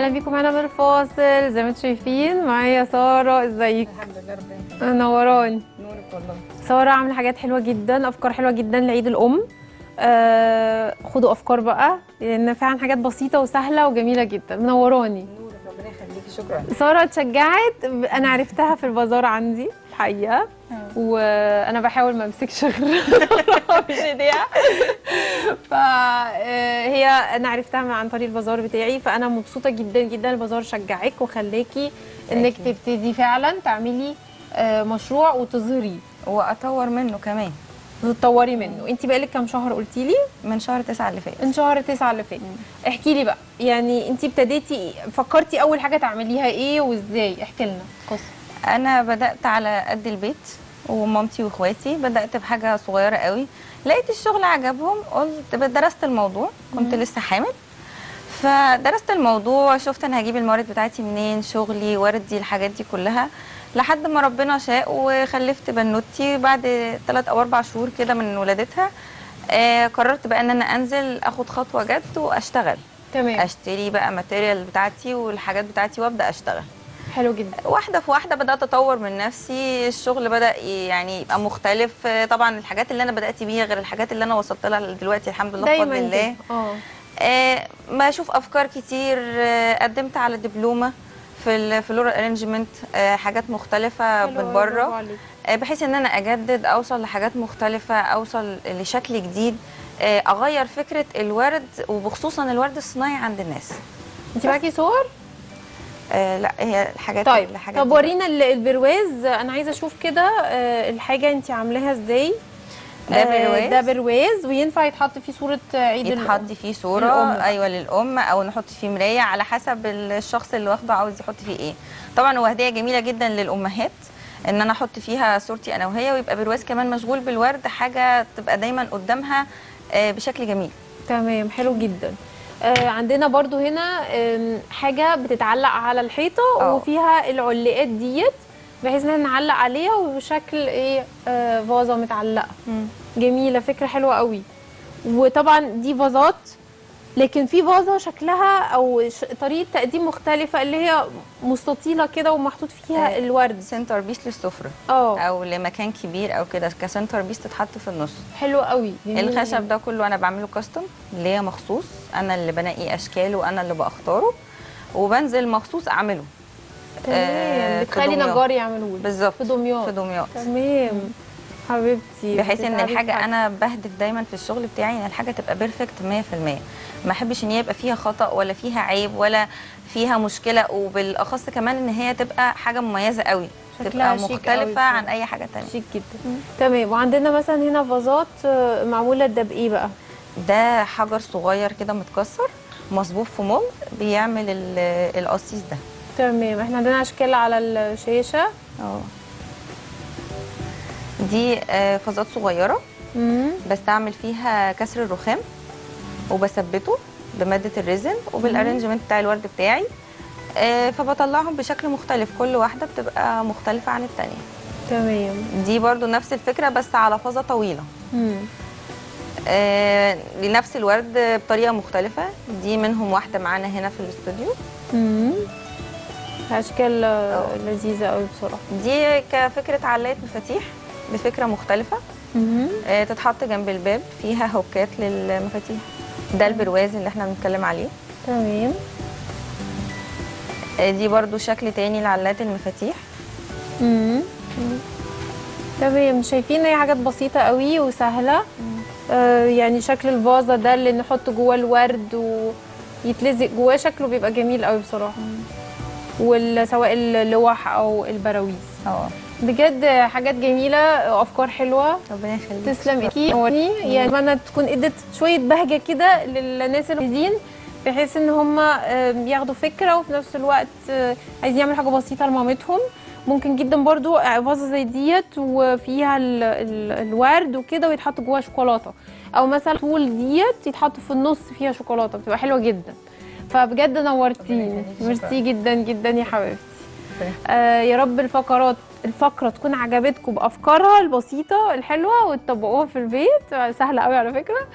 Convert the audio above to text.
أهلا بيكم هنا من الفاصل زي ما أنتم شايفين معايا سارة. إزيك؟ الحمد لله ربنا يخليك. منوراني نورك والله. سارة عاملة حاجات حلوة جدا أفكار حلوة جدا لعيد الأم. آه خدوا أفكار بقى لأن فعلا حاجات بسيطة وسهلة وجميلة جدا. منوراني نورك ربنا يخليكي شكرا. سارة اتشجعت. أنا عرفتها في البازار عندي الحقيقة. وأنا بحاول ما أمسكش غير مش ايديها فهي أنا عرفتها عن طريق البازار بتاعي فأنا مبسوطة جدا جدا البازار شجعك وخلاكي إنك. تبتدي فعلا تعملي آه، مشروع وتظهريه وأطور منه كمان. وتطوري منه. انت بقالك كام شهر قلتي لي؟ من شهر تسعة اللي فات. من شهر تسعة اللي فات. احكي لي بقى يعني انت ابتديتي فكرتي أول حاجة تعمليها إيه وإزاي؟ احكي لنا. قصه أنا بدأت على قد البيت. ومامتي واخواتي. بدأت بحاجة صغيرة قوي. لقيت الشغل عجبهم قلت درست الموضوع. كنت لسه حامل. فدرست الموضوع شفت أنا هجيب الموارد بتاعتي منين شغلي وردي الحاجات دي كلها. لحد ما ربنا شاء وخلفت بنوتي. بعد 3 أو 4 شهور كده من ولادتها آه قررت بقى إن أنا أنزل أخد خطوة جد وأشتغل. تمام. أشتري بقى ماتيريال بتاعتي والحاجات بتاعتي وأبدأ أشتغل. حلو جدا. واحدة في واحدة بدأت أطور من نفسي الشغل بدأ يعني يبقى مختلف. آه، طبعا الحاجات اللي أنا بدأت بيها غير الحاجات اللي أنا وصلت لها دلوقتي الحمد لله بفضل الله. آه. آه، ما أشوف أفكار كتير. آه، قدمت على دبلومة في ال floral arrangement حاجات مختلفة من بره. آه، بحيث إن أنا أجدد أوصل لحاجات مختلفة أوصل لشكل جديد. آه، أغير فكرة الورد وبخصوصا الورد الصناعي عند الناس. انت معاكي صور؟ آه، لا هي الحاجات طيب الحاجات طب ورينا ال- البرواز أنا عايزة أشوف كده آه، الحاجة أنت عاملاها إزاي ده آه، برواز. ده برواز وينفع يتحط فيه صورة عيد يتحط الأم. فيه صورة للأم بقى. أيوه للأم أو نحط فيه مراية على حسب الشخص اللي واخده عاوز يحط فيه إيه طبعا هو هدية جميلة جدا للأمهات إن أنا أحط فيها صورتي أنا وهي ويبقى برواز كمان مشغول بالورد حاجة تبقى دايما قدامها بشكل جميل تمام حلو جدا عندنا برضو هنا حاجة بتتعلق على الحيطة آه. وفيها العلاقات ديت بحيث إن إحنا نعلق عليها وبشكل إيه آه فازة متعلقة. جميلة فكرة حلوة قوي. وطبعا دي فازات لكن في فازه شكلها أو. طريقة تقديم مختلفة اللي هي مستطيلة كده ومحطوط فيها. الورد. centerpiece للسفرة. آه. أو لمكان كبير أو كده ك centerpiece تتحط في النص. حلو قوي. جميلة الخشب ده كله أنا بعمله custom ليا مخصوص. أنا اللي بنقي أشكاله وأنا اللي بختاره وبنزل مخصوص أعمله. تمام. آه، بتخلي. نجار يعملوه لك. بالظبط. في دمياط. في دمياط. تمام. حبيبتي بحيث إن الحاجة في أنا بهدف دايما في الشغل بتاعي إن الحاجة تبقى بيرفكت 100% ما أحبش إن هي يبقى فيها خطأ ولا فيها عيب ولا فيها مشكلة وبالأخص كمان إن هي تبقى حاجة مميزة قوي. تبقى مختلفة عن. أي حاجة تانية. شيك جدا. تمام. وعندنا مثلا هنا فازات آه، معمولة ده بايه بقى؟ ده حجر صغير كده متكسر مصبوب في mold بيعمل ال- القصيص ده. تمام. إحنا عندنا أشكال على الشاشة. آه دي آه، فازات صغيرة. بستعمل فيها كسر الرخام وبثبته بمادة ال resin وبال arrangement بتاع الورد بتاعي آه، فبطلعهم بشكل مختلف. كل واحدة بتبقى مختلفة عن الثانية تمام. دي برضو نفس الفكرة بس على فازة طويلة. آه، لنفس الورد بطريقة مختلفة. دي منهم واحدة معانا هنا في الاستوديو. امم اشكال آه،. لذيذة قوي بصراحة. دي كفكرة علايه مفاتيح. بفكرة مختلفة. آه، تتحط جنب الباب. فيها هوكات للمفاتيح. ده البرواز اللي إحنا بنتكلم عليه. تمام. آه، دي برضو شكل تاني لعلات المفاتيح. امم تمام. شايفين هي حاجات بسيطة قوي وسهلة؟ آه يعني شكل الفازة ده اللي نحط جواه الورد ويتلزق جواه شكله بيبقى جميل قوي بصراحة. وسواء اللوح أو البراويز. آه. بجد حاجات جميلة أفكار حلوة. ربنا يخليك. تسلم ايديكي. يعني أتمنى تكون إدت شوية بهجة كده للناس اللي عايزين بحيث إن هم ياخدوا فكرة وفي نفس الوقت آه، عايزين يعملوا حاجة بسيطة لمامتهم ممكن جدا برضو فازه زي ديت وفيها ال ال الورد وكده ويتحط جواها شوكولاتة. أو مثلا طول ديت يتحط في النص فيها شوكولاتة بتبقى حلوة جدا. فبجد نورتيني. ميرسي جدا جدا يا حبيبتي. آه يا رب الفقرات الفقرة تكون عجبتكم بأفكارها البسيطة الحلوة وتطبقوها في البيت. سهلة قوي على فكرة.